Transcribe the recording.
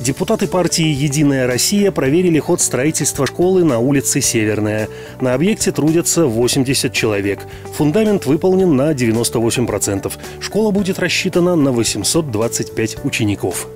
Депутаты партии «Единая Россия» проверили ход строительства школы на улице Северная. На объекте трудятся 80 человек. Фундамент выполнен на 98%. Школа будет рассчитана на 825 учеников.